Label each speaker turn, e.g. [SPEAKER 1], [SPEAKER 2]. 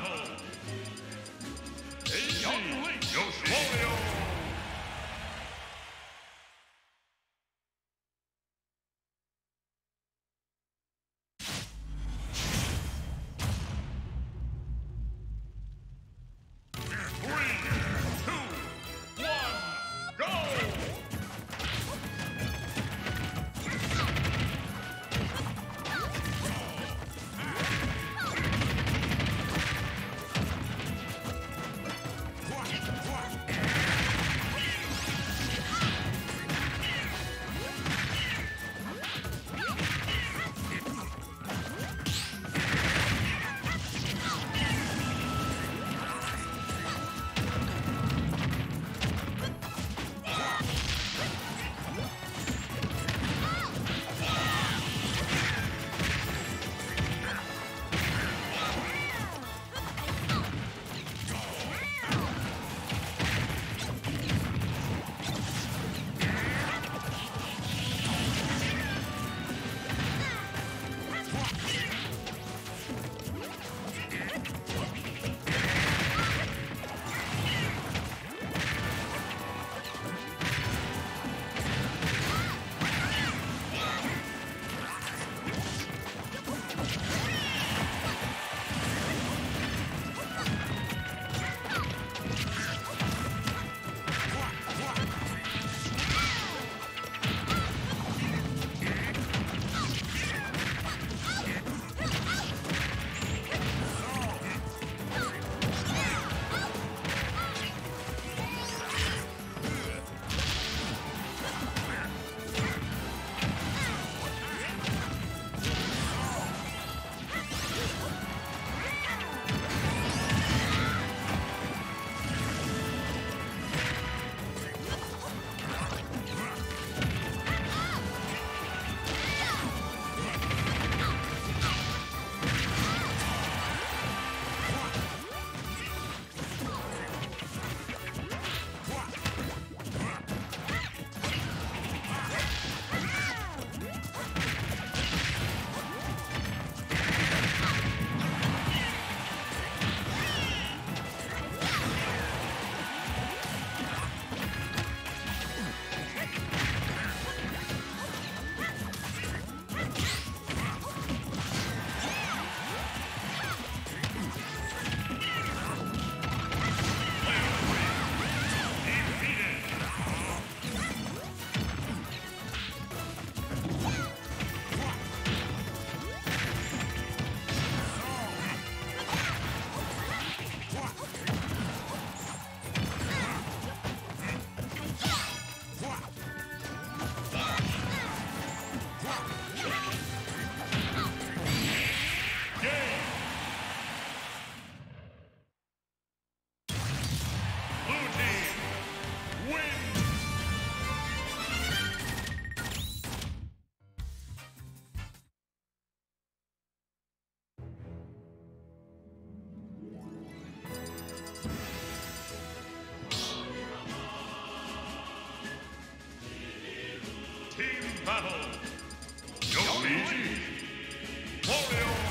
[SPEAKER 1] battle. Battle. Yoshi. Wario.